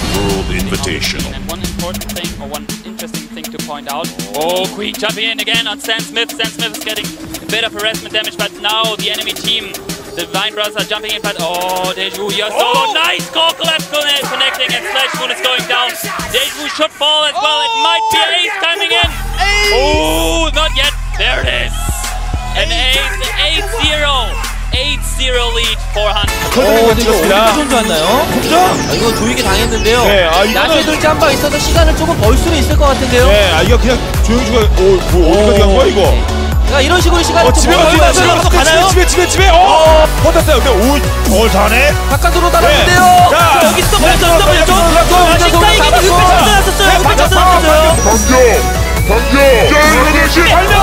Sensational. And one important thing, or one interesting thing to point out. Oh, Queen jumping in again on Stan Smith. Stan Smith is getting a bit of harassment damage, but now the enemy team, the Vine Brothers are jumping in, but oh, Deju, you're so Oh! nice. Core collapse eh, connecting, and Slash Moon is going down. Deju should fall as well. It might be Ace coming in. Oh, 8-0 lead for Hunt. 어, 커드링 근데 이거 맞췄습니다. 손 좋았나요? 그죠? 아, 이거 조이게 당했는데요. 네, 아, 이거는- 나중에 돌지 한 방 있어서 시간을 조금 벌 수는 있을 것 같은데요. 네, 아 이거 그냥 조용주가 오, 뭐 어디까지 간 거야 이거? 그러니까 이런 식으로 시간을 어좀 집에 가 집에 집에 가나요? 집에 집에 집에 어 버텼어요. 근데 오, 어 잘하네. 바깥으로 달았는데요. 자, 자, 여기 있어 벌써 있어 벌써. 아, 식사에게 흡혈 쳤어요. 흡혈 쳤어요. 이거는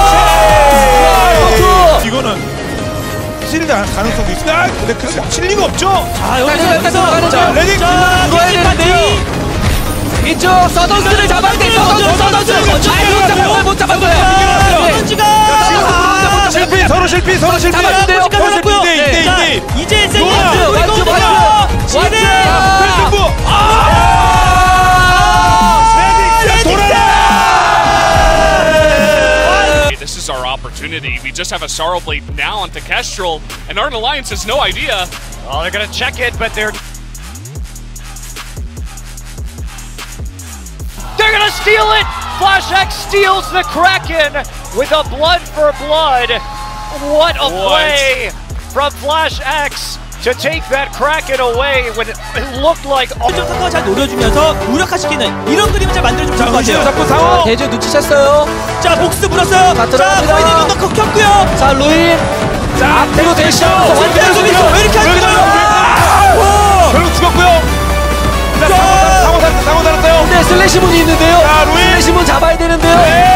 실드 가능성도 있습니다. 아, 근데 그 실리가 없죠. 아, 여기서 여기서 가는 자, 중. 레디 들어야 되는데. 이쪽 서던스를 잡아야 돼. 서던스 서던스. 아이고 잡았어요. 못 잡았어요. 서던스가 실패 서로 실패 서로 실패. 잡았는데요. Opportunity. We just have a Sorrow Blade now onto Kestrel, and Ardent Alliance has no idea. Oh, they're gonna check it, but they're they're gonna steal it. Flash X steals the Kraken with a blood for blood. What a play from Flash X to take that Kraken away when it, it looked like. all 상황을 잘 노려주면서 무력화시키는 이런 그림을 잘 만들어주면 자, 좋을 것 같아요. 잡고 상호. 대주 눈치챘어요. 자, 복스 물었어요. 자, 들어갑니다. 거의 더 켰고요. 자, 루인. 자, 앞으로 대셔. 완전 완전 수비수 왜 이렇게 안 아, 결국 죽었고요. 자, 상호 달 상호 달았어요. 네, 슬래시 문이 있는데요. 자, 루인. 슬래시 문 잡아야 되는데요.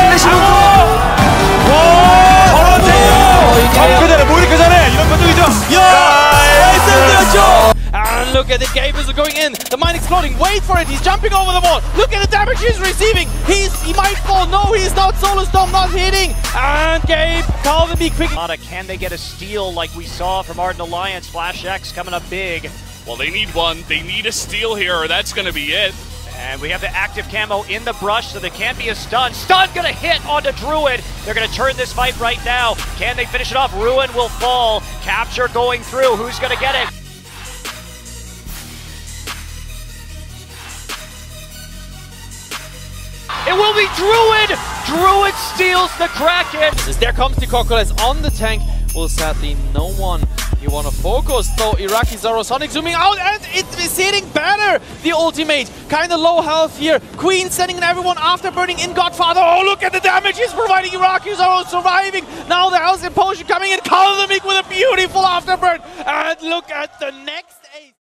Look at the Gabers are going in. The mine exploding. Wait for it. He's jumping over the wall. Look at the damage he's receiving. He's he might fall. No, he's not. Solar Storm not hitting. And Gabe Calvin be quick. Can they get a steal like we saw from Ardent Alliance? Flash X coming up big. Well, they need one. They need a steal here, or that's going to be it. And we have the active camo in the brush, so there can't be a stun. Stun gonna hit onto Druid. They're gonna turn this fight right now. Can they finish it off? Ruin will fall. Capture going through. Who's gonna get it? It will be Druid! Druid steals the Kraken! There comes the Crocodiles on the tank. Well, sadly, no one you want to focus. Though Iraqi Zoro Sonic zooming out, and it is hitting better. The ultimate, kind of low health here. Queen sending everyone after burning in Godfather. Oh, look at the damage he's providing. Iraqi Zoro surviving. Now the House Potion coming in. Calvin with a beautiful afterburn. And look at the next.